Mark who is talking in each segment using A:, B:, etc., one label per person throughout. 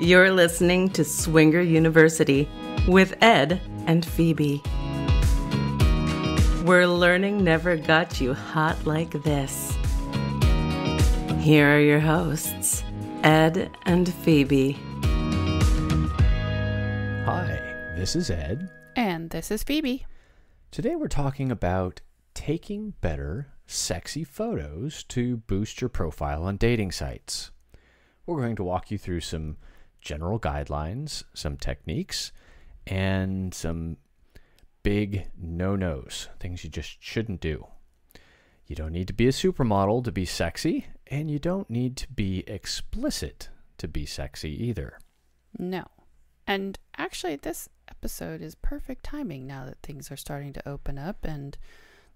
A: You're listening to Swinger University with Ed and Phoebe. Where learning never got you hot like this. Here are your hosts, Ed and Phoebe. Hi, this is Ed.
B: And this is Phoebe.
A: Today we're talking about taking better, sexy photos to boost your profile on dating sites. We're going to walk you through some general guidelines, some techniques, and some big no nos, things you just shouldn't do. You don't need to be a supermodel to be sexy, and you don't need to be explicit to be sexy either.
B: No. And actually, this episode is perfect timing now that things are starting to open up. And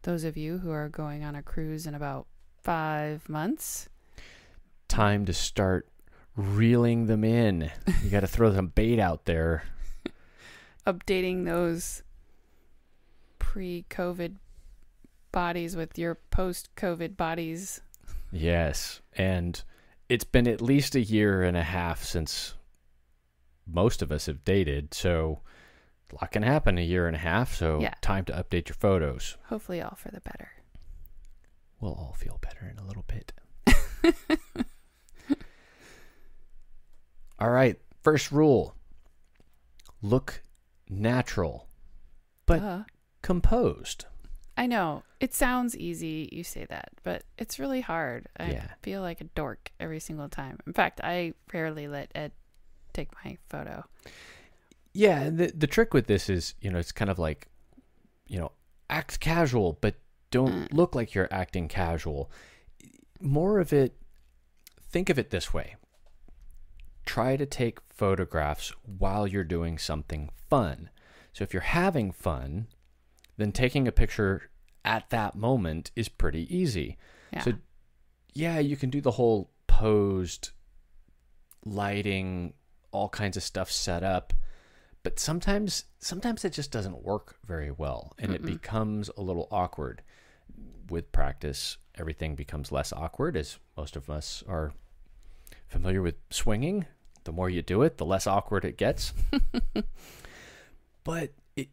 B: those of you who are going on a cruise in about five months,
A: time to start reeling them in. You got to throw some bait out there.
B: Updating those pre-COVID bodies with your post-COVID bodies.
A: Yes, and it's been at least a year and a half since most of us have dated, so a lot can happen in a year and a half. So yeah. time to update your photos.
B: Hopefully, all for the better.
A: We'll all feel better in a little bit. All right, first rule look natural, but composed.
B: I know. It sounds easy, you say that, but it's really hard. I yeah. feel like a dork every single time. In fact, I rarely let Ed take my photo.
A: Yeah, the the trick with this is, you know, it's kind of like, you know, act casual, but don't mm. look like you're acting casual. More of it think of it this way try to take photographs while you're doing something fun. So if you're having fun, then taking a picture at that moment is pretty easy. Yeah. So yeah, you can do the whole posed lighting, all kinds of stuff set up, but sometimes sometimes it just doesn't work very well and mm -mm. it becomes a little awkward. With practice, everything becomes less awkward as most of us are Familiar with swinging? The more you do it, the less awkward it gets. but it,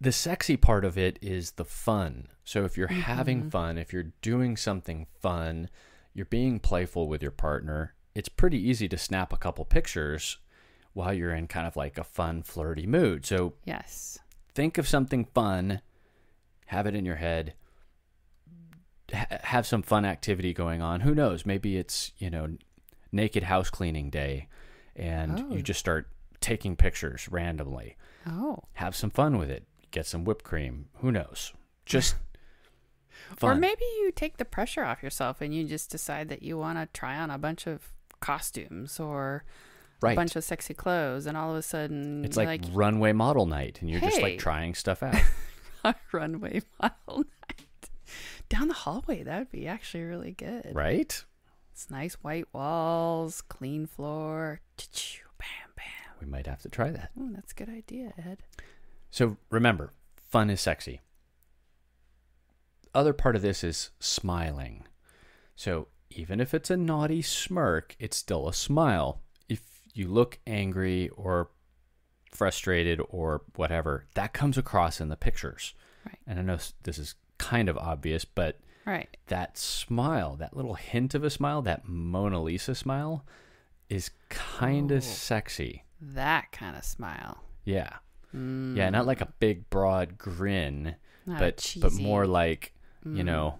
A: the sexy part of it is the fun. So if you're mm-hmm. having fun, if you're doing something fun, you're being playful with your partner, it's pretty easy to snap a couple pictures while you're in kind of like a fun, flirty mood. So, yes, think of something fun, have it in your head, have some fun activity going on. Who knows? Maybe it's, you know, naked house cleaning day, and oh. you just start taking pictures randomly. Oh, have some fun with it. Get some whipped cream. Who knows? Just. Fun. Or
B: maybe you take the pressure off yourself and you just decide that you want to try on a bunch of costumes or right. a bunch of sexy clothes, and all of a sudden it's like, like
A: runway model night, and you're hey. just like trying stuff out.
B: runway model night down the hallway that would be actually really good, right? It's nice white walls, clean floor. Bam,
A: bam. We might have to try that.
B: Ooh, that's a good idea, Ed.
A: So remember, fun is sexy. Other part of this is smiling. So even if it's a naughty smirk, it's still a smile. If you look angry or frustrated or whatever, that comes across in the pictures. Right. And I know this is kind of obvious, but Right. That smile, that little hint of a smile, that Mona Lisa smile is kind of oh. sexy.
B: That kind of smile.
A: Yeah. Mm. Yeah, not like a big broad grin, not but but more like, mm. you know,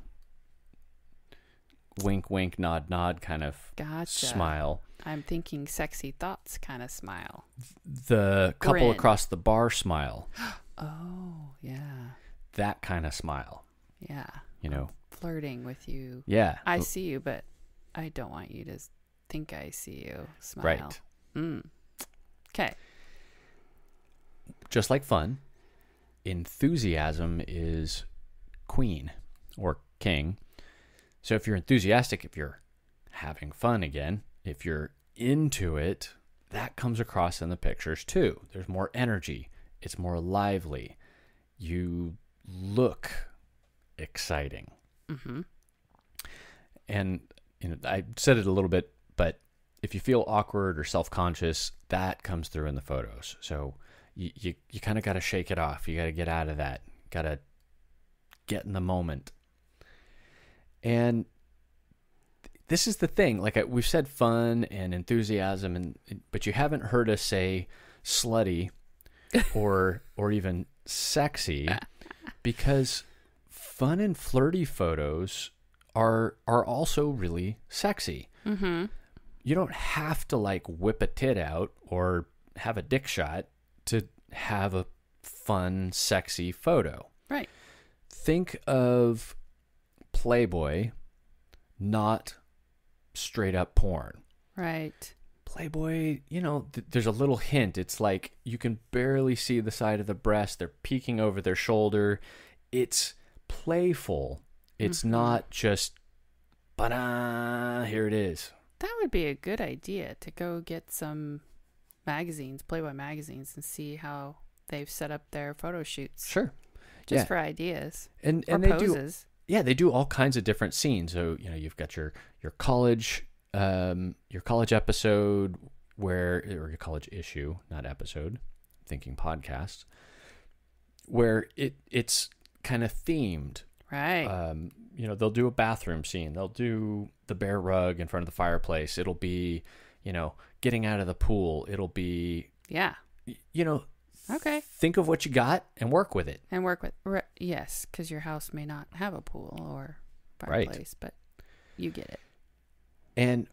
A: wink wink nod nod kind of gotcha. smile.
B: I'm thinking sexy thoughts kind of smile.
A: The couple grin. across the bar smile. oh, yeah. That kind of smile. Yeah you know
B: flirting with you. Yeah. I see you, but I don't want you to think I see you. Smile. Right. Mm. Okay.
A: Just like fun, enthusiasm is queen or king. So if you're enthusiastic, if you're having fun again, if you're into it, that comes across in the pictures too. There's more energy, it's more lively. You look exciting. Mm-hmm. And you know, I said it a little bit, but if you feel awkward or self conscious, that comes through in the photos. So you you, you kind of got to shake it off. You got to get out of that. Got to get in the moment. And this is the thing. Like I, we've said, fun and enthusiasm, and but you haven't heard us say slutty or or even sexy because fun and flirty photos are are also really sexy. Mm-hmm. You don't have to like whip a tit out or have a dick shot to have a fun, sexy photo. Right. Think of Playboy, not straight up porn. Right. Playboy, you know, th- there's a little hint. It's like you can barely see the side of the breast. They're peeking over their shoulder. It's playful. It's mm-hmm. not just, ba here it is.
B: That would be a good idea to go get some magazines, Playboy magazines, and see how they've set up their photo shoots. Sure.
A: Just yeah. for ideas. And, and they poses. do. Yeah, they do all kinds of different scenes. So, you know, you've got your, your college, um, your college episode where, or your college issue, not episode, thinking podcast, where it, it's kind of themed. Right. Um, you know, they'll do a bathroom scene. They'll do the bear rug in front of the fireplace. It'll be, you know, getting out of the pool. It'll be Yeah. You know, okay. Think of what you got and work with it.
B: And work with re- yes, cuz your house may not have a pool or fireplace, right. but you
A: get it. And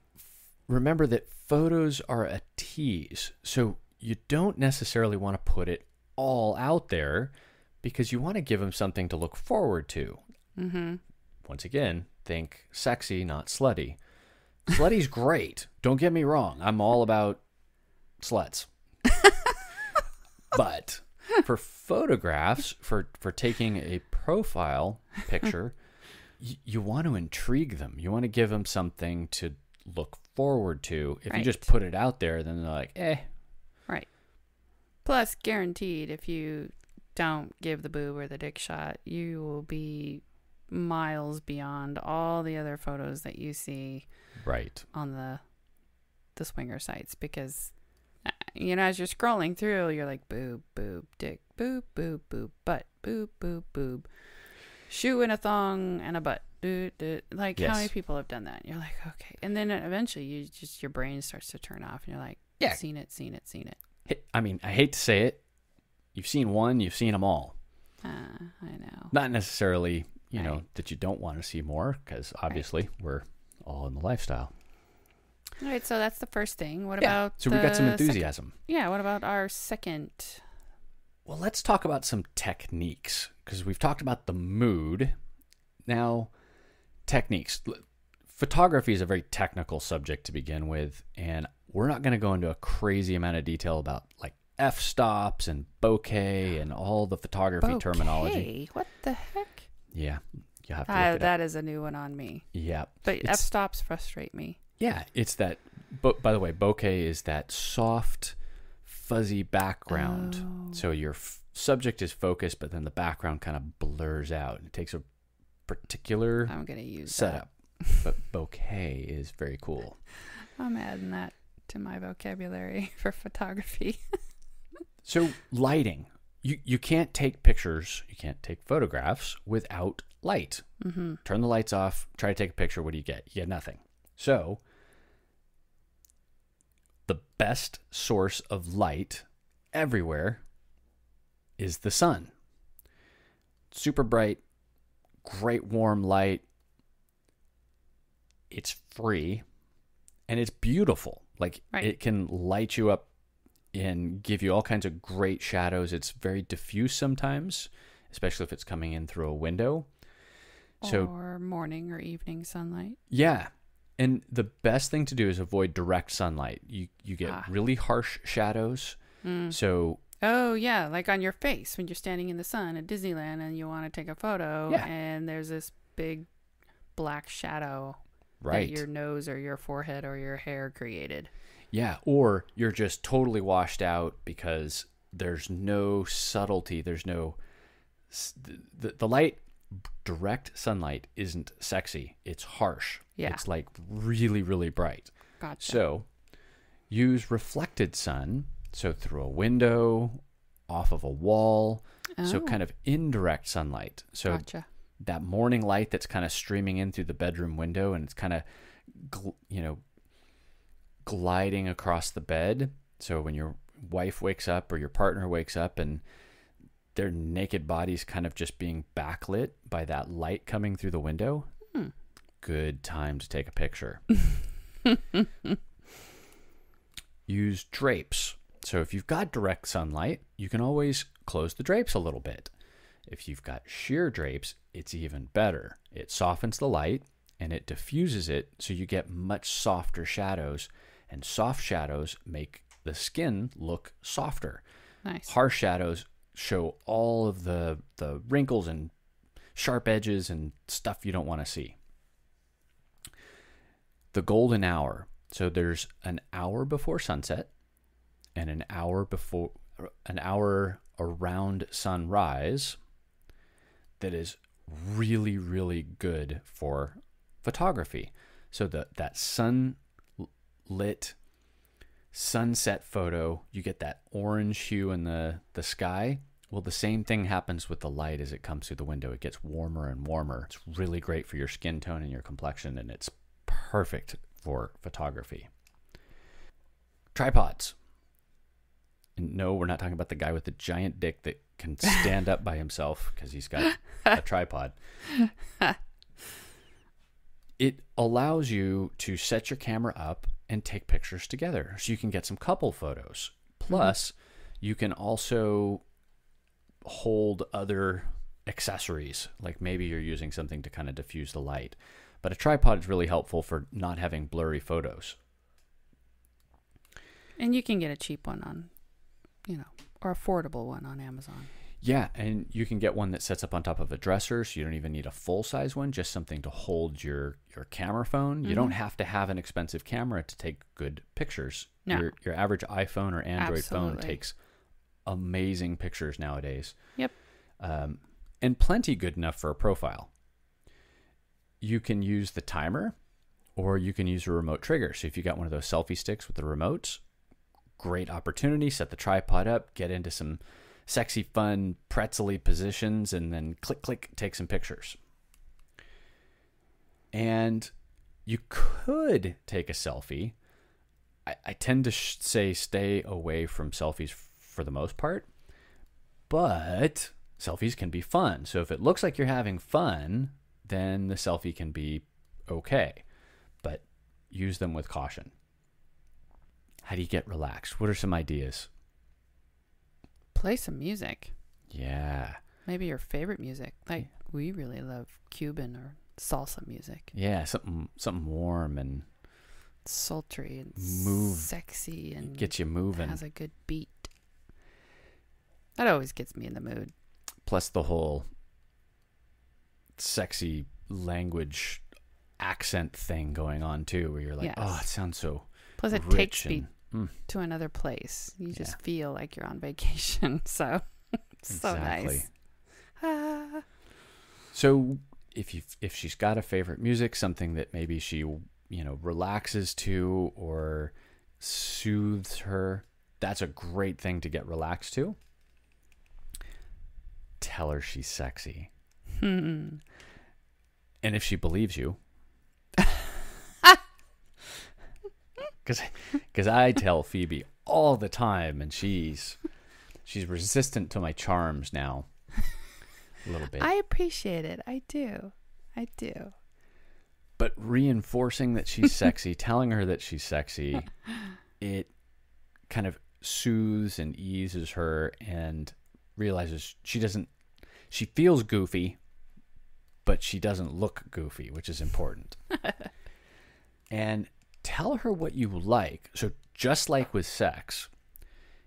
A: remember that photos are a tease. So you don't necessarily want to put it all out there because you want to give them something to look forward to. Mm-hmm. Once again, think sexy, not slutty. Slutty's great. Don't get me wrong. I'm all about sluts. but for photographs, for, for taking a profile picture, you want to intrigue them. You want to give them something to look forward to. If right. you just put it out there, then they're like, eh.
B: Right. Plus, guaranteed, if you don't give the boob or the dick shot, you will be miles beyond all the other photos that you see right on the the swinger sites because uh, you know as you're scrolling through you're like boob boob dick boob boob boob butt boob boob boob shoe and a thong and a butt do, do. like yes. how many people have done that and you're like okay and then eventually you just your brain starts to turn off and you're like yeah seen it seen it
A: seen it i mean i hate to say it You've seen one, you've seen them all.
B: Uh, I
A: know. Not necessarily, you right. know, that you don't want to see more because obviously right. we're all in the lifestyle.
B: All right, so that's the first thing. What yeah. about So we've got some enthusiasm. Second, yeah, what about our second?
A: Well, let's talk about some techniques because we've talked about the mood. Now, techniques. Photography is a very technical subject to begin with, and we're not going to go into a crazy amount of detail about like f stops and bokeh and all the photography bokeh. terminology.
B: What the heck?
A: Yeah, you have to. Uh, that is a new one on me. Yeah, but f
B: stops frustrate me. Yeah,
A: it's that. But by the way, bokeh is that soft, fuzzy background. Oh. So your subject is focused, but then the background kind of blurs out. It takes a particular. I'm gonna use setup. but bokeh is very cool.
B: I'm adding that to my vocabulary for photography.
A: So lighting, you you can't take pictures, you can't take photographs without light. Mm-hmm. Turn the lights off. Try to take a picture. What do you get? You get nothing. So the best source of light everywhere is the sun. Super bright, great warm light. It's free and it's beautiful. Like right. it can light you up and give you all kinds of great shadows. It's very diffuse sometimes, especially if it's coming in through a window. So
B: or morning or evening sunlight.
A: Yeah. And the best thing to do is avoid direct sunlight. You you get ah. really harsh shadows. Mm. So
B: Oh yeah, like on your face when you're standing in the sun at Disneyland and you want to take a photo yeah. and there's this big black shadow right. that your nose or your forehead or your hair created.
A: Yeah, or you're just totally washed out because there's no subtlety. There's no the, the light direct sunlight isn't sexy. It's harsh. Yeah. It's like really really bright. Gotcha. So use reflected sun, so through a window, off of a wall, oh. so kind of indirect sunlight. So gotcha. that morning light that's kind of streaming in through the bedroom window and it's kind of you know gliding across the bed. So when your wife wakes up or your partner wakes up and their naked bodies kind of just being backlit by that light coming through the window, hmm. good time to take a picture. Use drapes. So if you've got direct sunlight, you can always close the drapes a little bit. If you've got sheer drapes, it's even better. It softens the light and it diffuses it so you get much softer shadows and soft shadows make the skin look softer. Nice. Harsh shadows show all of the the wrinkles and sharp edges and stuff you don't want to see. The golden hour. So there's an hour before sunset and an hour before an hour around sunrise that is really really good for photography. So the that sun lit sunset photo, you get that orange hue in the, the sky. Well, the same thing happens with the light as it comes through the window. It gets warmer and warmer. It's really great for your skin tone and your complexion, and it's perfect for photography. Tripods. And no, we're not talking about the guy with the giant dick that can stand up by himself because he's got a tripod it allows you to set your camera up and take pictures together so you can get some couple photos plus mm-hmm. you can also hold other accessories like maybe you're using something to kind of diffuse the light but a tripod is really helpful for not having blurry photos
B: and you can get a cheap one on you know or affordable one on amazon
A: yeah, and you can get one that sets up on top of a dresser, so you don't even need a full size one, just something to hold your your camera phone. Mm -hmm. You don't mm-hmm. have to have an expensive camera to take good pictures. No. Your your average iPhone or Android Absolutely. phone takes amazing pictures nowadays. Yep. Um, and plenty good enough for a profile. You can use the timer or you can use a remote trigger. So if you got one of those selfie sticks with the remotes, great opportunity, set the tripod up, get into some sexy, fun, pretzely positions, and then click, click, take some pictures. And you could take a selfie. I, I tend to sh- say stay away from selfies for the most part, but selfies can be fun. So if it looks like you're having fun, then the selfie can be okay, but use them with caution. How do you get relaxed? What are some ideas?
B: play some music.
A: Yeah.
B: Maybe your favorite music. Like yeah. we really love Cuban or salsa music.
A: Yeah, something something warm and
B: sultry and move sexy and get you moving. Has a good beat. That always gets me in the mood.
A: Plus the whole sexy language accent thing going on too, where you're like, yes. oh, it sounds so. Plus, it takes and mm.
B: to another place. You yeah. just feel like you're on vacation. So, so nice.
A: Ah. So, if you if she's got a favorite music, something that maybe she you know relaxes to or soothes her, that's a great thing to get relaxed to. Tell her she's sexy. Hmm. and if she believes you, because I tell Phoebe all the time, and she's she's resistant to my charms now. A little bit. I
B: appreciate it. I do. I do.
A: But reinforcing that she's sexy, telling her that she's sexy, it kind of soothes and eases her and realizes she doesn't she feels goofy, but she doesn't look goofy, which is important. and tell her what you like. So, just like with sex,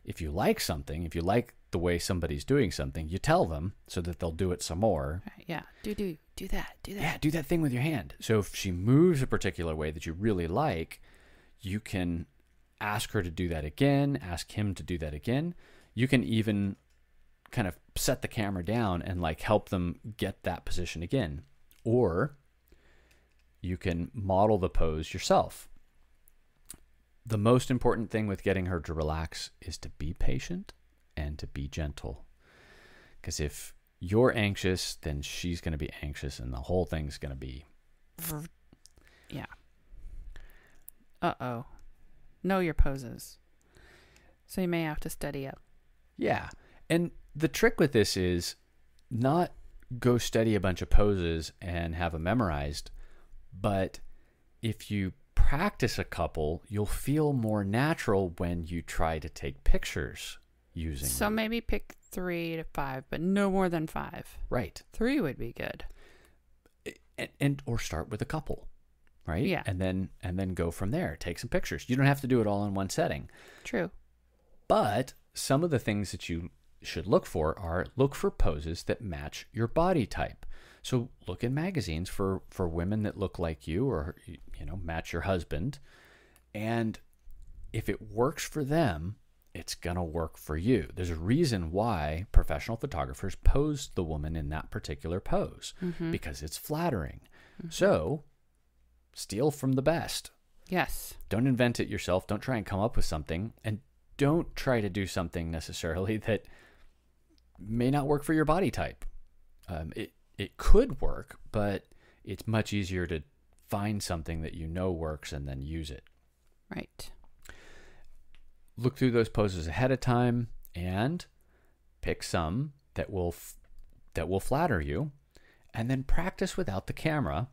A: if you like something, if you like the way somebody's doing something, you tell them so that they'll do it some more. Right,
B: yeah. Do do do that. Do that. Yeah,
A: do that thing with your hand. So if she moves a particular way that you really like, you can ask her to do that again, ask him to do that again. You can even kind of set the camera down and like help them get that position again. Or you can model the pose yourself. The most important thing with getting her to relax is to be patient and to be gentle. Because if you're anxious, then she's going to be anxious and the whole thing's going to be.
B: Yeah. Uh oh. Know your poses. So you may have to study up.
A: Yeah. And the trick with this is not go study a bunch of poses and have them memorized, but if you practice a couple, you'll feel more natural when you try to take pictures using. So them.
B: maybe pick three to five, but no more than five. Right. Three would be good.
A: And, and or start with a couple, right? Yeah. And then and then go from there. Take some pictures. You don't have to do it all in one setting. True. But some of the things that you should look for are look for poses that match your body type. So look in magazines for for women that look like you or you know match your husband, and if it works for them, it's gonna work for you. There's a reason why professional photographers pose the woman in that particular pose mm -hmm. because it's flattering. Mm -hmm. So steal from the best. Yes. Don't invent it yourself. Don't try and come up with something, and don't try to do something necessarily that may not work for your body type. Um, it, it could work, but it's much easier to find something that you know works and then use it. Right. Look through those poses ahead of time and pick some that will that will flatter you and then practice without the camera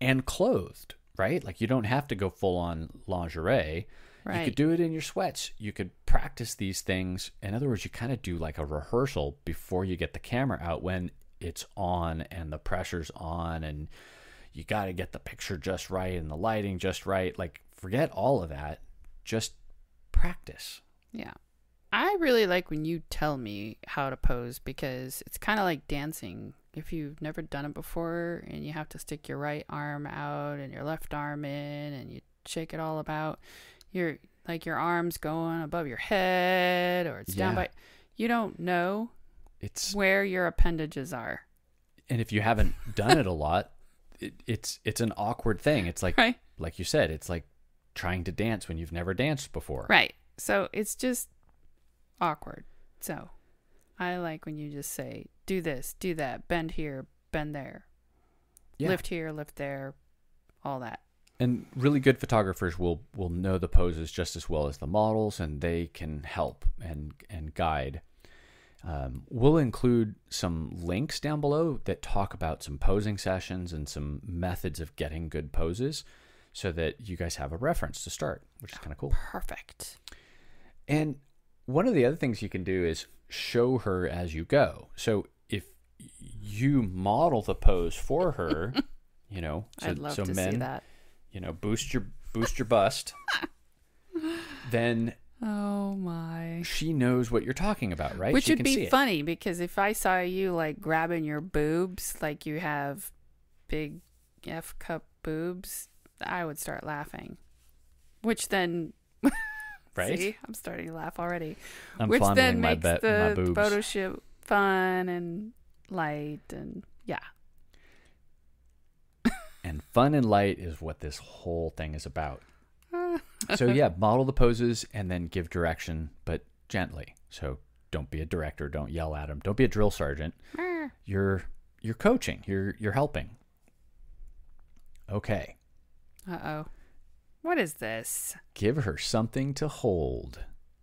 A: and clothed, right? Like you don't have to go full on lingerie. Right. You could do it in your sweats. You could practice these things. In other words, you kind of do like a rehearsal before you get the camera out when it's on and the pressure's on and you got to get the picture just right and the lighting just right. Like, forget all of that. Just practice. Yeah.
B: I really like when you tell me how to pose because it's kind of like dancing. If you've never done it before and you have to stick your right arm out and your left arm in and you shake it all about, you're like your arms going above your head or it's yeah. down by you don't know it's where your appendages are.
A: And if you haven't done it a lot, it, it's it's an awkward thing. It's like right. like you said, it's like trying to dance when you've never danced before.
B: Right. So it's just awkward. So I like when you just say, do this, do that, bend here, bend there, yeah. lift here, lift there, all that.
A: And really good photographers will will know the poses just as well as the models, and they can help and and guide. Um, we'll include some links down below that talk about some posing sessions and some methods of getting good poses so that you guys have a reference to start, which is kind of cool. Perfect. And one of the other things you can do is show her as you go. So if you model the pose for her, you know, so, I'd love so to men, see that. you know, boost your boost your bust, then
B: Oh my.
A: She knows what you're talking about, right? Which she would be
B: funny because if I saw you like grabbing your boobs, like you have big F cup boobs, I would start laughing. Which then Right? See, I'm starting to laugh already.
A: I'm Which then makes the photo
B: shoot fun and light and yeah.
A: and fun and light is what this whole thing is about so yeah, model the poses and then give direction, but gently. So don't be a director. Don't yell at them. Don't be a drill sergeant. you're you're coaching. You're you're helping. Okay.
B: Uh oh. What is this?
A: Give her something to hold.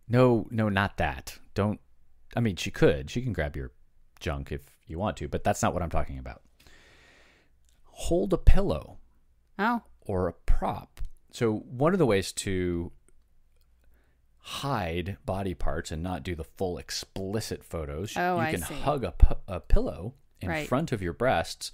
A: No, no, not that. Don't. I mean, she could. She can grab your junk if you want to, but that's not what I'm talking about. Hold a pillow. Oh. Or a prop so, one of the ways to hide body parts and not do the full explicit photos, oh, you can hug a, pillow in right. front of your breasts,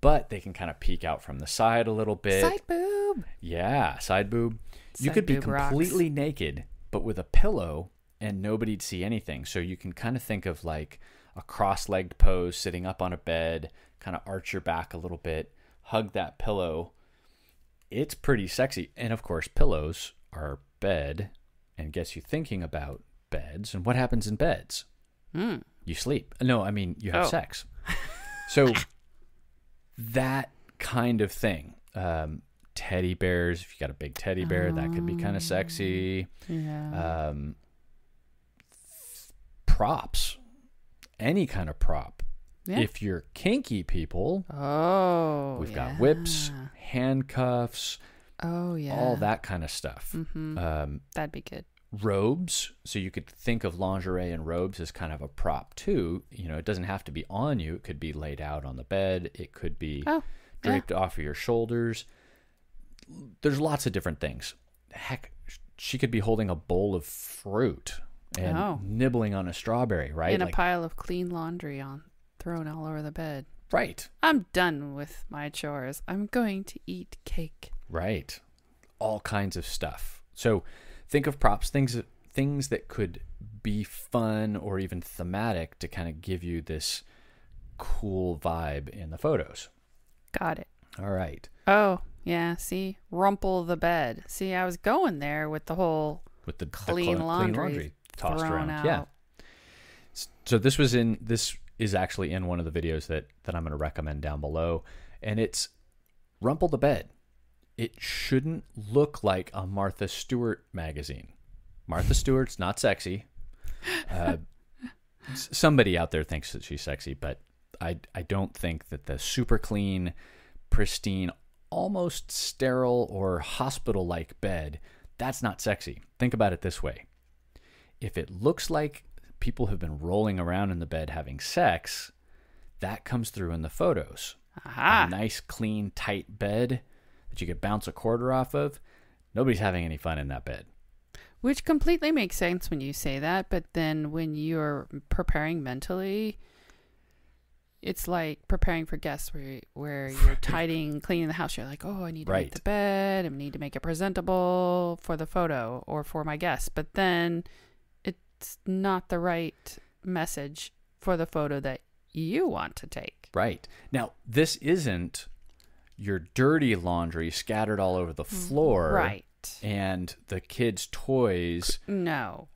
A: but they can kind of peek out from the side a little bit. Side boob. Yeah, side boob.
B: Side you could boob be completely rocks.
A: naked, but with a pillow and nobody'd see anything. So, you can kind of think of like a cross legged pose, sitting up on a bed, kind of arch your back a little bit, hug that pillow it's pretty sexy. And of course, pillows are bed and gets you thinking about beds and what happens in beds. Mm. You sleep. No, I mean, you have oh. sex. So that kind of thing. Um, teddy bears, if you got a big teddy bear, that could be kind of oh, sexy. Yeah. Um, props, any kind of prop. Yeah. If you're kinky people,
B: oh, we've yeah. got whips,
A: handcuffs, oh yeah, all that kind of stuff. Mm-hmm. Um, That'd be good. Robes, so you could think of lingerie and robes as kind of a prop too. You know, it doesn't have to be on you; it could be laid out on the bed, it could be oh, draped yeah. off of your shoulders. There's lots of different things. Heck, she could be holding a bowl of fruit and oh. nibbling on a strawberry, right? In like, a
B: pile of clean laundry on thrown all over the bed. Right. I'm done with my chores. I'm going to eat cake.
A: Right. All kinds of stuff. So think of props, things things that could be fun or even thematic to kind of give you this cool vibe in the photos. Got it. All right.
B: Oh, yeah, see? Rumple the bed. See, I was going there with the whole with the clean, the cl- laundry, clean laundry tossed around. Out. Yeah.
A: So this was in this is actually in one of the videos that that I'm going to recommend down below, and it's Rumple the Bed. It shouldn't look like a Martha Stewart magazine. Martha Stewart's not sexy. Uh, somebody out there thinks that she's sexy, but I I don't think that the super clean, pristine, almost sterile or hospital-like bed that's not sexy. Think about it this way: if it looks like people have been rolling around in the bed having sex, that comes through in the photos. Aha. A nice, clean, tight bed that you could bounce a quarter off of. Nobody's having any fun in that bed.
B: Which completely makes sense when you say that, but then when you're preparing mentally, it's like preparing for guests where where you're tidying, cleaning the house. You're like, oh, I need to right. make the bed. I need to make it presentable for the photo or for my guests. But then it's not the right message for the photo that you want to take.
A: Right. Now, this isn't your dirty laundry scattered all over the mm, floor. Right. And the kids' toys.
B: No.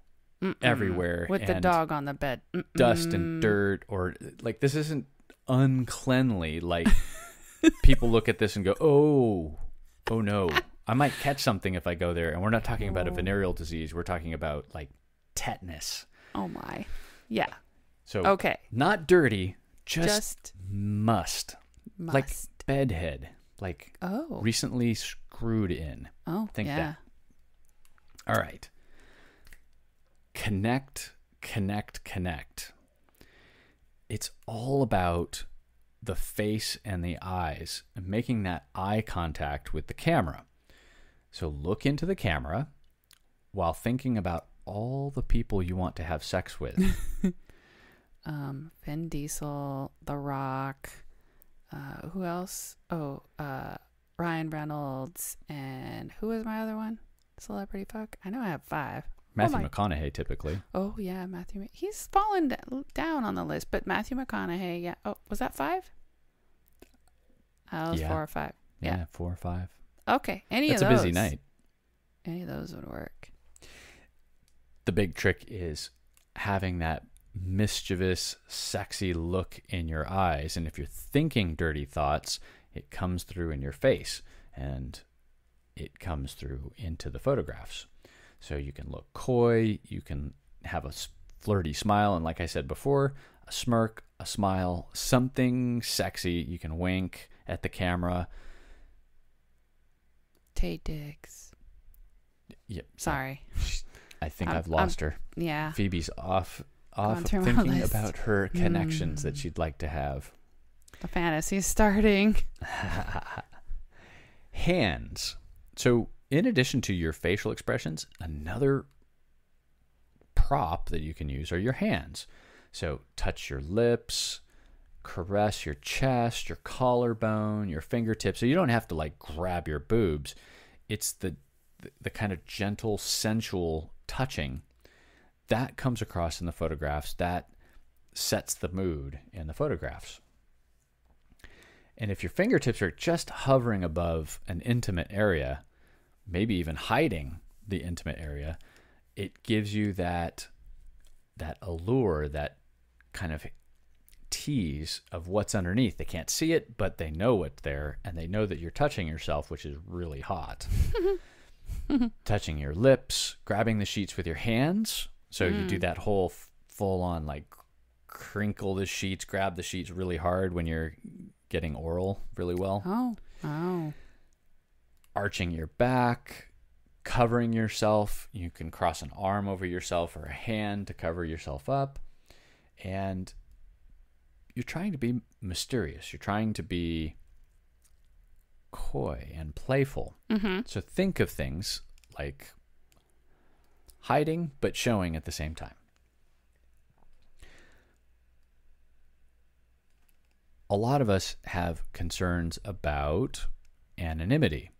B: Mm-mm. Everywhere. With the dog on the bed. Mm-mm. Dust and
A: dirt, or like this isn't uncleanly. Like people look at this and go, oh, oh no. I might catch something if I go there. And we're not talking about a venereal disease. We're talking about like tetanus.
B: Oh my. Yeah.
A: So okay, not dirty, just, just must. must. like bedhead, like oh, recently screwed in. Oh, think yeah. that. All right, connect, connect, connect. It's all about the face and the eyes, and making that eye contact with the camera. So look into the camera while thinking about all the people you want to have sex with.
B: um, Vin Diesel, The Rock, uh, who else? Oh, uh, Ryan Reynolds, and who was my other one? Celebrity fuck? I know I have five.
A: Oh Matthew oh McConaughey, typically.
B: Oh yeah, Matthew. He's fallen down on the list, but Matthew McConaughey. Yeah. Oh, was that five? Oh, yeah. four or five. Yeah. yeah. four or
A: five. Okay, any That's of those. It's a busy night.
B: Any of those would work
A: the big trick is having that mischievous, sexy look in your eyes. And if you're thinking dirty thoughts, it comes through in your face and it comes through into the photographs. So you can look coy, you can have a flirty smile, and like I said before, a smirk, a smile, something sexy. You can wink at the camera.
B: Tay dicks. Yep. Sorry. I think i have lost I'm, her. Yeah.
A: Phoebe's off off thinking about her hmm. connections mm. that she'd like to have.
B: The fantasy's starting.
A: Hands. So, in addition to your facial expressions, another prop that you can use are your hands. So, touch your lips, caress your chest, your collarbone, your fingertips. So, you don't have to like grab your boobs. It's the the kind of gentle, sensual touching, that comes across in the photographs. That sets the mood in the photographs. And if your fingertips are just hovering above an intimate area, maybe even hiding the intimate area, it gives you that that allure, that kind of tease of what's underneath. They can't see it, but they know it's there and they know that you're touching yourself, which is really hot. touching your lips, grabbing the sheets with your hands. So mm. you do mm. that whole f- full on like crinkle the sheets, grab the sheets really hard when you're getting oral really well. Oh, oh. Arching your back, covering yourself. You can cross an arm over yourself or a hand to cover yourself up. And you're trying to be mysterious. You're trying to be coy and playful. Mm-hmm. So think of things like hiding but showing at the same time. A lot of us have concerns about anonymity.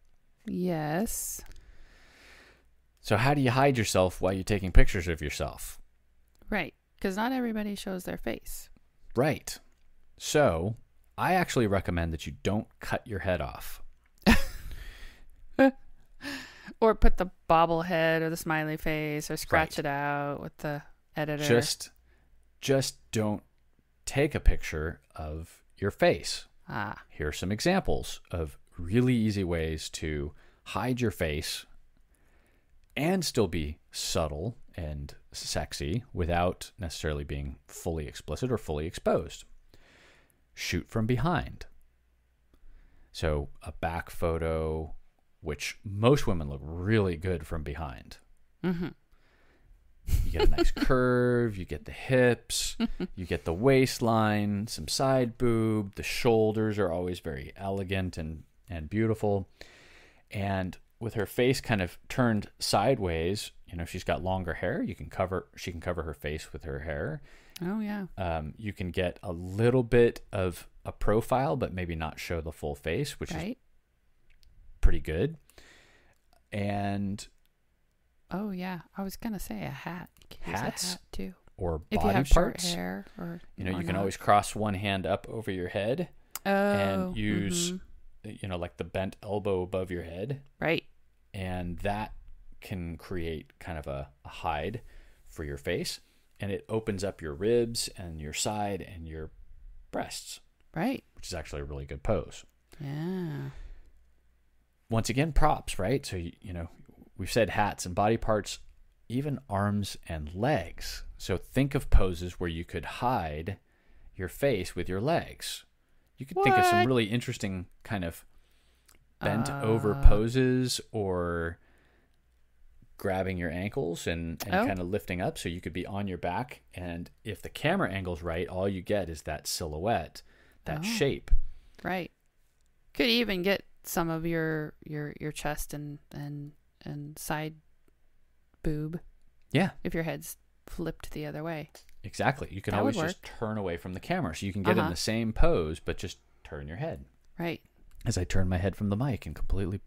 B: Yes.
A: So, how do you hide yourself while you're taking pictures of yourself?
B: Right. Because not everybody shows their face.
A: Right. So, I actually recommend that you don't cut your head off.
B: Or put the bobblehead or the smiley face or scratch right. it out with the editor. Just
A: just don't take a picture of your face. Ah. Here are some examples of really easy ways to hide your face and still be subtle and sexy without necessarily being fully explicit or fully exposed. Shoot from behind. So, a back photo which most women look really good from behind. Mm-hmm. You get a nice curve, you get the hips, you get the waistline, some side boob, the shoulders are always very elegant and, and beautiful. And with her face kind of turned sideways, you know, she's got longer hair, you can cover she can cover her face with her hair. Oh yeah. Um, you can get a little bit of a profile, but maybe not show the full face, which right. is pretty good. And
B: oh yeah, I was gonna say a hat. hats a hat too, or if body parts. hair, or you know, you can always
A: cross one hand up over your head
B: oh, and use,
A: mm-hmm. you know, like the bent elbow above your head, right? And that can create kind of a, a hide for your face, and it opens up your ribs and your side and your breasts, right? Which is actually a really good pose.
B: Yeah
A: once again, props, right? So, you know, we've said hats and body parts, even arms and legs. So think of poses where you could hide your face with your legs. You could what? think of some really interesting kind of
B: bent uh, over
A: poses or grabbing your ankles and, and oh. kind of lifting up so you could be on your back. And if the camera angle's right, all you get is that silhouette,
B: that oh. shape. Right. Could even get some of your your your chest and and and side boob. Yeah. If your head's flipped the other way.
A: Exactly. You can that always just turn away from the camera, so you can get uh-huh. in the same pose, but just turn your head. Right. As I turn my head from the mic and completely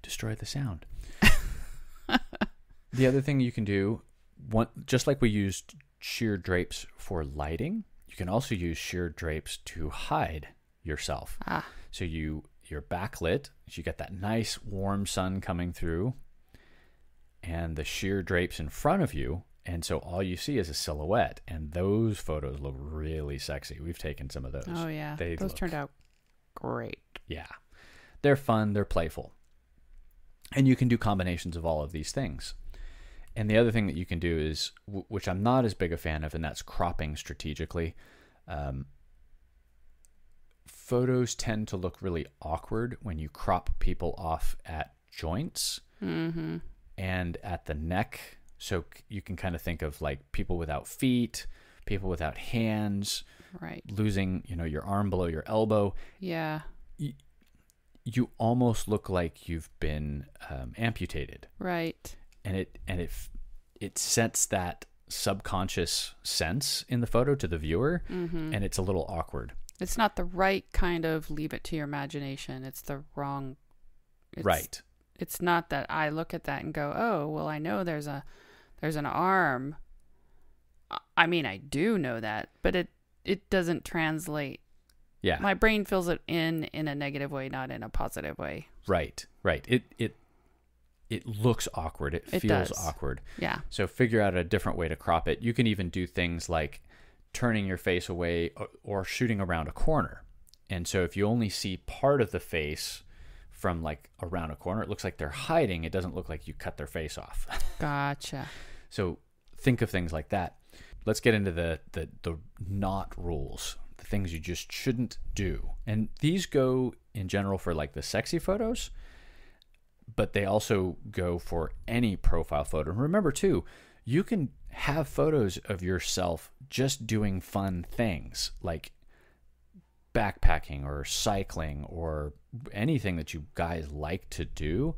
A: destroy the sound. the other thing you can do, one just like we used sheer drapes for lighting, you can also use sheer drapes to hide yourself. Ah. So you you're backlit, so you get that nice warm sun coming through and the sheer drapes in front of you. And so all you see is a silhouette, and those photos look really sexy. We've taken some of those. Oh yeah, they those look, turned out great. Yeah, they're fun, they're playful, and you can do combinations of all of these things. And the other thing that you can do is, which I'm not as big a fan of, and that's cropping strategically. Um, photos tend to look really awkward when you crop people off at joints mm-hmm. and at the neck. So you can kind of think of like people without feet, people without hands, right? Losing, you know, your arm below your elbow.
B: Yeah. You,
A: you almost look like you've been um, amputated, right? And it and it it sets that subconscious sense in the photo to the viewer, mm-hmm. and it's a little awkward.
B: It's not the right kind of leave it to your imagination. It's the wrong. It's, right. It's not that I look at that and go, oh, well, I know there's a, there's an arm. I mean, I do know that, but it it doesn't translate. Yeah. My brain fills it in in a negative way, not in a positive way.
A: Right. Right. It it it looks awkward. It, it feels does. awkward. Yeah. So figure out a different way to crop it. You can even do things like turning your face away or, uh, or shooting around a corner. And so if you only see part of the face from like around a corner, it looks like they're hiding. It doesn't look like you cut their face off.
B: Gotcha.
A: so think of things like that. Let's get into the the, the not rules, the things you just shouldn't do. And these go in general for like the sexy photos, but they also go for any profile photo. And remember too, you can have photos of yourself just doing fun things like backpacking or cycling or anything that you guys like to do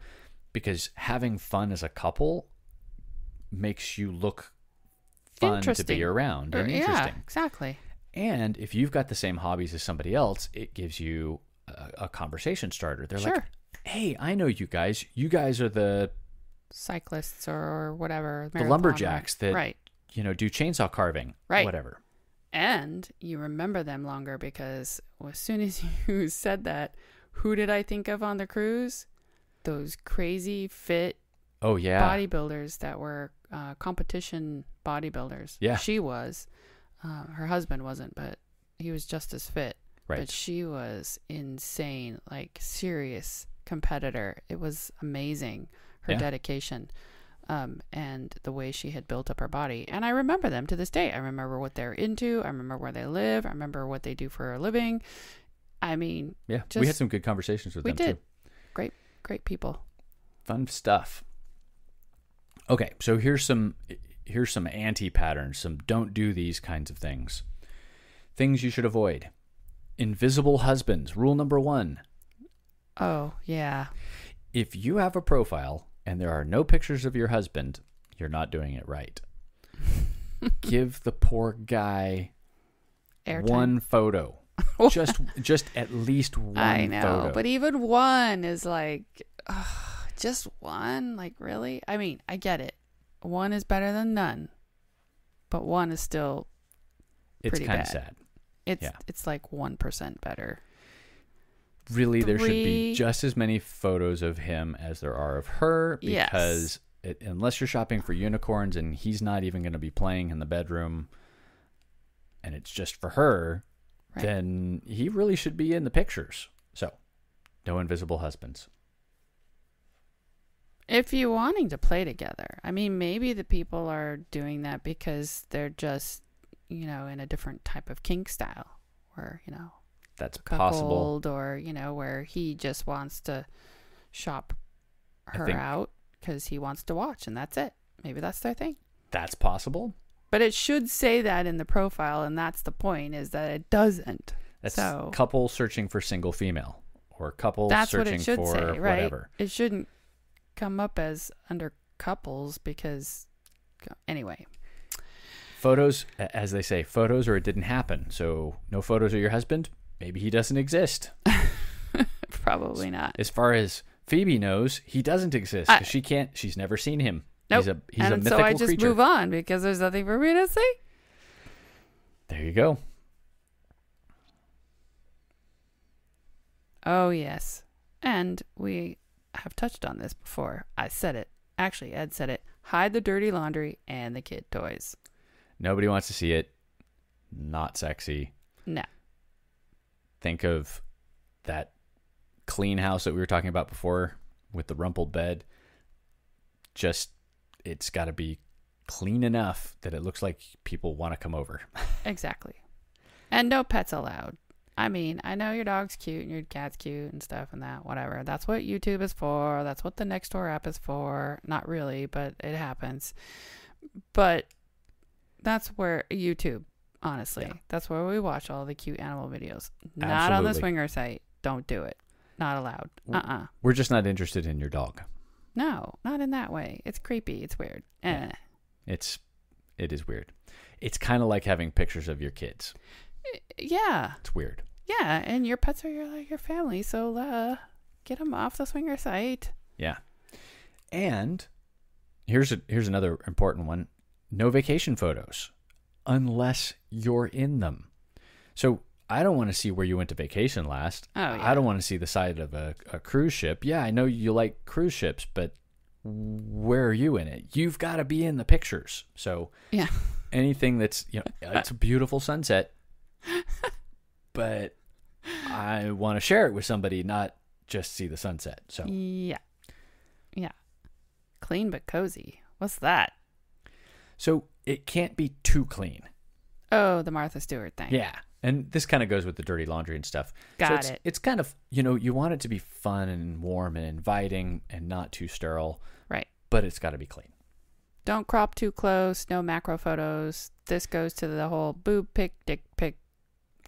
A: because having fun as a couple makes you look fun to be around and uh, interesting. exactly. And if you've got the same hobbies as somebody else, it gives you a, a conversation starter. They're sure. like, "Hey, I know you guys. You guys are the
B: cyclists or whatever. The lumberjacks that right.
A: you know do chainsaw carving, right? Whatever.
B: And you remember them longer because as soon as you said that, who did I think of on the cruise? Those crazy fit, oh yeah, bodybuilders that were uh, competition bodybuilders. Yeah, she was. Uh, her husband wasn't, but he was just as fit. Right. But she was insane, like serious competitor. It was amazing her yeah. dedication um, and the way she had built up her body. And I remember them to this day. I remember what they're into. I remember where they live. I remember what they do for a living. I mean, yeah, just, we had some good conversations with we them did. too. Great, great people.
A: Fun stuff. Okay, so here's some here's some anti patterns. Some don't do these kinds of things. Things you should avoid. Invisible husbands. Rule number one.
B: Oh yeah.
A: If you have a profile and there are no pictures of your husband, you're not doing it right. Give the poor guy one photo. just just at least one I know, photo. but
B: even one is like ugh, just one, like really? I mean, I get it. One is better than none. But one is still it's kind of sad. It's yeah. it's like 1% better
A: really there should be just as many photos of him as there are of her because yes. it, unless you're shopping for unicorns and he's not even going to be playing in the bedroom and it's just for her right. then he really should be in the pictures so no invisible husbands
B: if you're wanting to play together i mean maybe the people are doing that because they're just you know in a different type of kink style where you know that's possible or you know where he just wants to shop her think, out because he wants to watch and that's it maybe that's their thing
A: that's possible
B: but it should say that in the profile and that's the point is that it doesn't
A: that's so, couple searching for single female or couple searching what it for say, right? whatever
B: it shouldn't come up as under couples because anyway
A: photos as they say photos or it didn't happen so no photos of your husband maybe he doesn't exist. Probably not. As far as Phoebe knows, he doesn't exist. I, she can't. She's never seen him. Nope. He's a he's and a mythical so I just creature. move
B: on because there's nothing for me to say. There you go. Oh yes, and we have touched on this before. I said it. Actually, Ed said it. Hide the dirty laundry and the kid toys.
A: Nobody wants to see it. Not sexy. No think of that clean house that we were talking about before with the rumpled bed. Just it's got to be clean enough that it looks like people want to come over.
B: exactly. And no pets allowed. I mean, I know your dog's cute and your cat's cute and stuff and that, whatever. That's what YouTube is for. That's what the Nextdoor app is for. Not really, but it happens. But that's where YouTube. Honestly, yeah. that's where we watch all the cute animal videos. Not Absolutely. on the swinger site. Don't do it. Not allowed. Uh uh-uh. uh.
A: we are just not interested in your dog.
B: No, not in that way. It's creepy. It's weird. Yeah. Eh.
A: It's it is weird. It's kind of like having pictures of your kids.
B: Yeah. It's weird. Yeah, and your pets are your like your family, so uh, get them off the swinger site.
A: Yeah. And here's a, here's another important one: no vacation photos unless you're in them. So I don't want to see where you went to vacation last. Oh, yeah. I don't want to see the side of a, a cruise ship. Yeah, I know you like cruise ships, but where are you in it? You've got to be in the pictures. So yeah, anything that's you know, it's a beautiful sunset, but I want to share it with somebody, not just see the sunset. So
B: yeah, yeah, clean but cozy. What's that?
A: So it can't be too clean.
B: Oh, the Martha Stewart thing. Yeah.
A: And this kind of goes with the dirty laundry and stuff. Got so it's, it. It's kind of, you know, you want it to be fun and warm and inviting and not too sterile. Right. But it's got to be clean.
B: Don't crop too close. No macro photos. This goes to the whole boob pick, dick pick,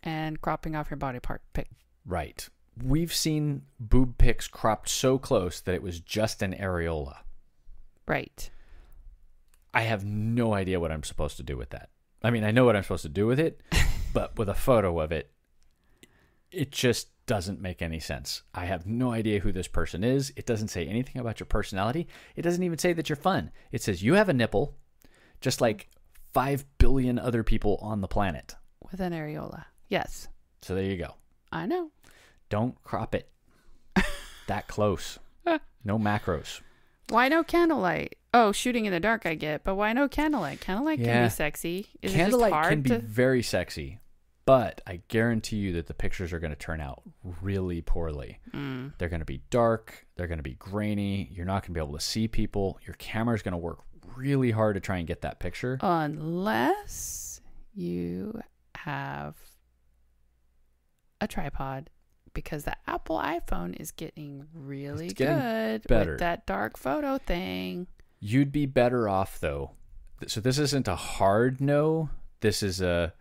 B: and cropping off your body part pick.
A: Right. We've seen boob pics cropped so close that it was just an areola. Right. I have no idea what I'm supposed to do with that. I mean, I know what I'm supposed to do with it, but with a photo of it, it just doesn't make any sense. I have no idea who this person is. It doesn't say anything about your personality. It doesn't even say that you're fun. It says you have a nipple, just like 5 billion other people on the planet.
B: With an areola. Yes. So there you go. I know.
A: Don't crop it that close. no macros.
B: Why no candlelight? Oh, shooting in the dark, I get, but why no candlelight? Candlelight yeah. can be sexy. Is candlelight can be to...
A: very sexy, but I guarantee you that the pictures are going to turn out really poorly. Mm. They're going to be dark. They're going to be grainy. You're not going to be able to see people. Your camera is going to work really hard to try and get that picture, unless
B: you have a tripod because the Apple iPhone is getting really getting good better. with that dark photo thing.
A: You'd be better off though. So this isn't a hard no. This is a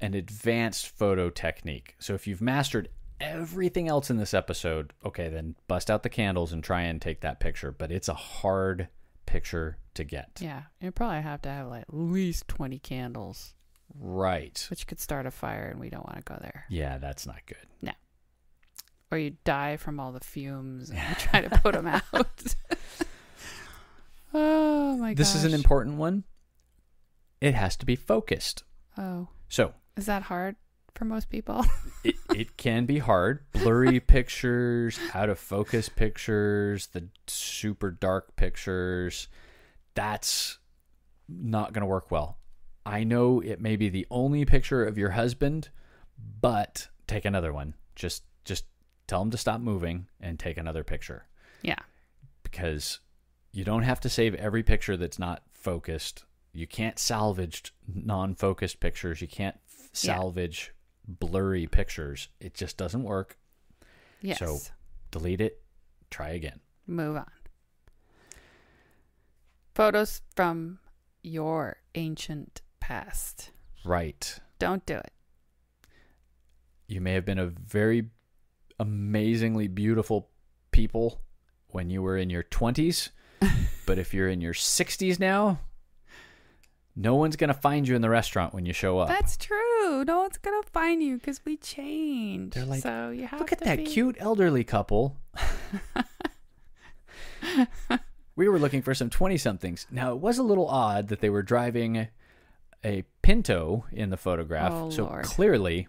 A: an advanced photo technique. So if you've mastered everything else in this episode, okay, then bust out the candles and try and take that picture, but it's a hard picture to get.
B: Yeah, you probably have to have like at least 20 candles. Right. Which could start a fire, and we don't want to go there. Yeah, that's not good. No. Or you die from all the fumes and you try to put them out. Oh my This is an
A: important one. It has to be focused. Oh. So,
B: is that hard for most people?
A: it, it can be hard. Blurry pictures, out of focus pictures, the super dark pictures. That's not going to work well. I know it may be the only picture of your husband, but take another one. Just just tell him to stop moving and take another picture. Yeah. Because you don't have to save every picture that's not focused. You can't salvage non-focused pictures. You can't salvage yeah. blurry pictures. It just doesn't work. Yes. So delete it. Try again.
B: Move on. Photos from your ancient past. Right. Don't do it.
A: You may have been a very amazingly beautiful people when you were in your 20s but if you're in your 60s now, no one's going to find you in the restaurant when you show up.
B: That's true. No one's going to find you because we changed. They're like, so you have look at that be... cute
A: elderly couple. we were looking for some 20 somethings. Now, it was a little odd that they were driving a Pinto in the photograph. Oh, so Lord. clearly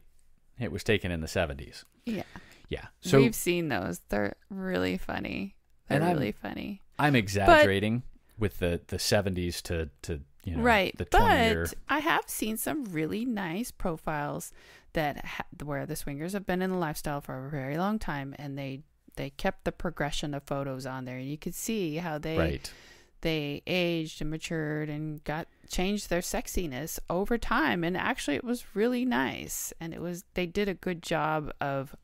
A: it was taken in the 70s. Yeah. Yeah. So we've
B: seen those. They're really funny. They're really I'm, funny. I'm exaggerating
A: but, with the the 70s to to you know, right. but year.
B: I have seen some really nice profiles that ha- where the swingers have been in the lifestyle for a very long time, and they they kept the progression of photos on there, and you could see how they right. they aged and matured and got changed their sexiness over time. And actually, it was really nice, and it was they did a good job of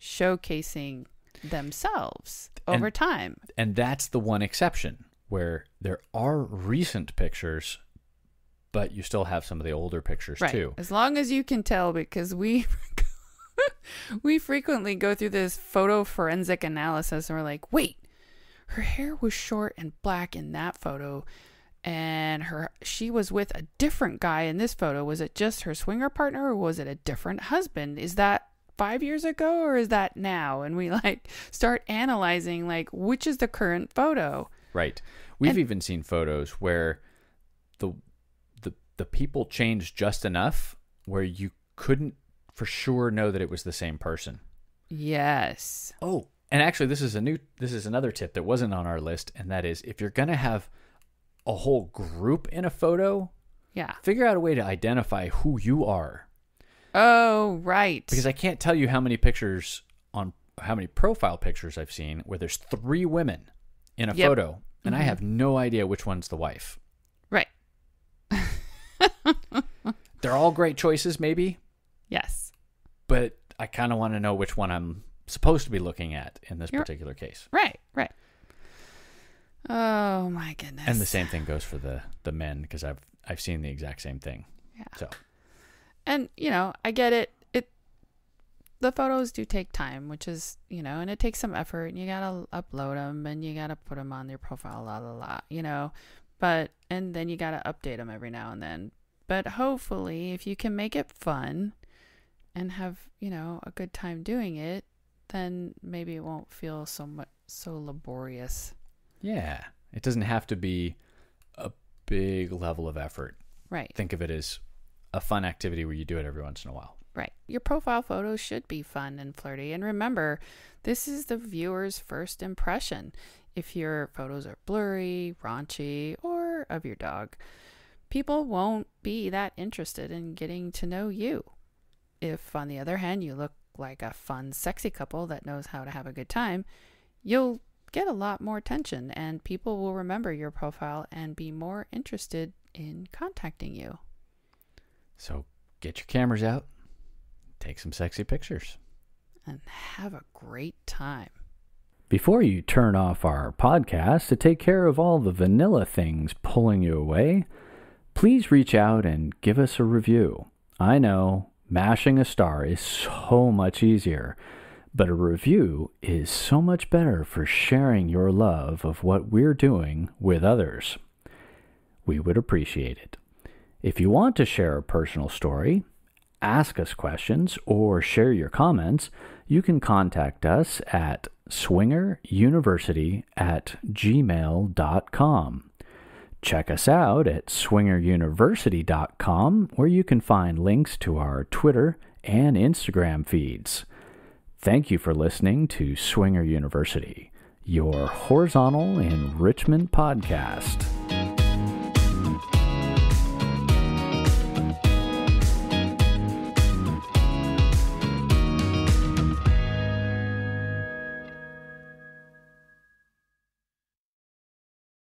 B: showcasing themselves over and, time.
A: And that's the one exception where there are recent pictures but you still have some of the older pictures right. too.
B: As long as you can tell because we we frequently go through this photo forensic analysis and we're like, "Wait, her hair was short and black in that photo." and her she was with a different guy in this photo was it just her swinger partner or was it a different husband is that five years ago or is that now? And we like start analyzing like which is the current photo.
A: Right. We've and, even seen photos where the the the people changed just enough where you couldn't for sure know that it was the same person.
B: Yes. Oh,
A: and actually this is a new this is another tip that wasn't on our list and that is if you're going to have a whole group in a photo, yeah. Figure out a way to identify who you are Oh, right. Because I can't tell you how many pictures on how many profile pictures I've seen where there's three women in a yep. photo and mm-hmm. I have no idea which one's the wife. Right. They're all great choices maybe. Yes. But I kind of want to know which one I'm supposed to be looking at in this You're, particular case. Right, right.
B: Oh my goodness. And the
A: same thing goes for the the men because I've I've seen the exact same thing. Yeah. So
B: and, you know, I get it. It the photos do take time, which is, you know, and it takes some effort and you got to upload them and you got to put them on your profile la la la, you know. But and then you got to update them every now and then. But hopefully, if you can make it fun and have, you know, a good time doing it, then maybe it won't feel so much so laborious.
A: Yeah. It doesn't have to be a big level of effort. Right. Think of it as a fun activity where you do it every once in a while.
B: Right. Your profile photo should be fun and flirty. And remember, this is the viewer's first impression. If your photos are blurry, raunchy, or of your dog, people won't be that interested in getting to know you. If, on the other hand, you look like a fun, sexy couple that knows how to have a good time, you'll get a lot more attention and people will remember your profile and be more interested in contacting you.
A: So get your cameras out, take some sexy pictures, and
B: have a great time.
A: Before you turn off our podcast to take care of all the vanilla things pulling you away, please reach out and give us a review. I know mashing a star is so much easier, but a review is so much better for sharing your love of what we're doing with others. We would appreciate it. If you want to share a personal story, ask us questions, or share your comments, you can contact us at swingeruniversity at gmail.com. Check us out at swingeruniversity.com, where you can find links to our Twitter and Instagram feeds. Thank you for listening to Swinger University, your horizontal enrichment podcast.